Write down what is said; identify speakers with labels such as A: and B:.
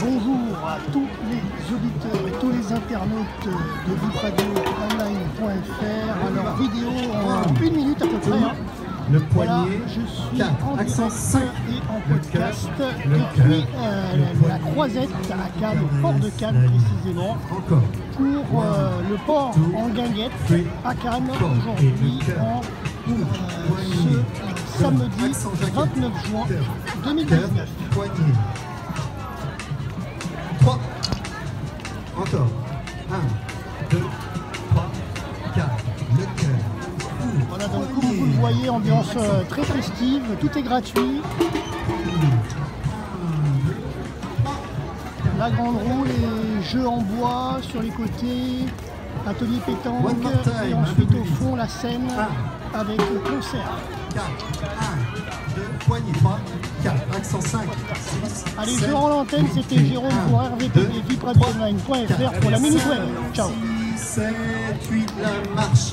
A: Bonjour à tous les auditeurs et tous les internautes de vipradioonline.fr. Alors vidéo en une minute à peu près. hein.
B: Le
A: Voilà,
B: poignet,
A: je suis
B: 4,
A: en
B: accent
A: direct
B: 5,
A: et en podcast
B: le
A: depuis
B: cœur,
A: euh, la- la Croisette à Cannes, au port de Cannes
B: la
A: précisément,
B: encore,
A: pour euh, le port en guinguette à Cannes aujourd'hui euh, ce samedi
B: accent jaquette,
A: 29 juin
B: cœur,
A: 2019.
B: Encore, 1, 2, 3, 4, le cœur,
A: Voilà, donc
B: poignet.
A: vous le voyez, ambiance euh, très festive, tout est gratuit. La grande roue, les jeux en bois sur les côtés, atelier pétanque, et
B: un
A: ensuite au fond la scène avec le concert.
B: 4, 1, 2, poignet, 3,
A: Allez,
B: 7,
A: je rends l'antenne, c'était Jérôme pour RVTV, vipradioonline.fr pour la Minute Web. Ciao
B: 6, 7, 8, la marche.